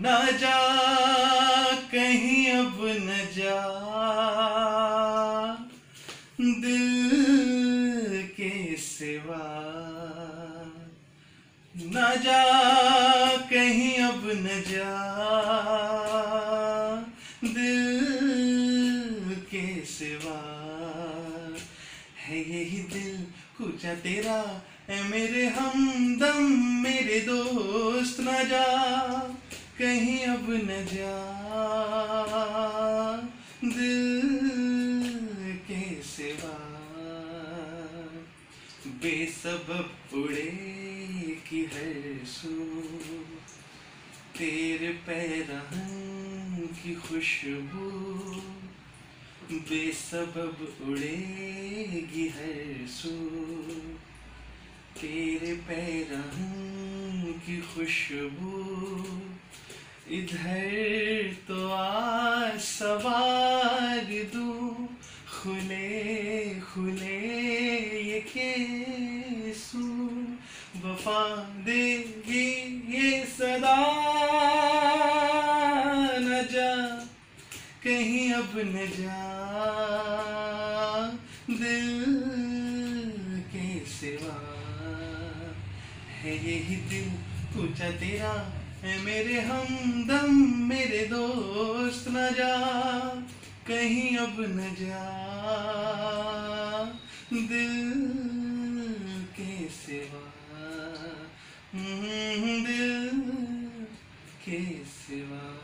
न जा, कहीं अब न जा। दिल के सिवा। न जा, कहीं अब न जा। दिल के सिवा। है यही दिल कुचा तेरा। है मेरे हमदम, मेरे दोस्त न जा। कहीं अब न जा दिल के उड़े की हर सो तेरे पैरहन की खुशबू बेसबब उड़ेगी हर सो तेरे पैरहन की खुशबू इधर तो आ सवार दू। खुले खुले ये केसू। वफा देगी ये सदा। न जा, कहीं अब न जा। दिल के सिवा है यही दिल पूछा तेरा। है मेरे हमदम मेरे दोस्त न जा कहीं अब न जा। दिल के सिवा हम्म, दिल के सिवा।